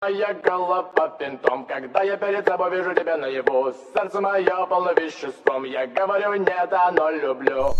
Моя голова пинтом, когда я перед тобой вижу тебя наяву Сердце мое полно веществом, я говорю нет, оно люблю.